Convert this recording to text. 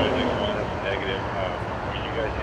surprising negative. Uh, you guys.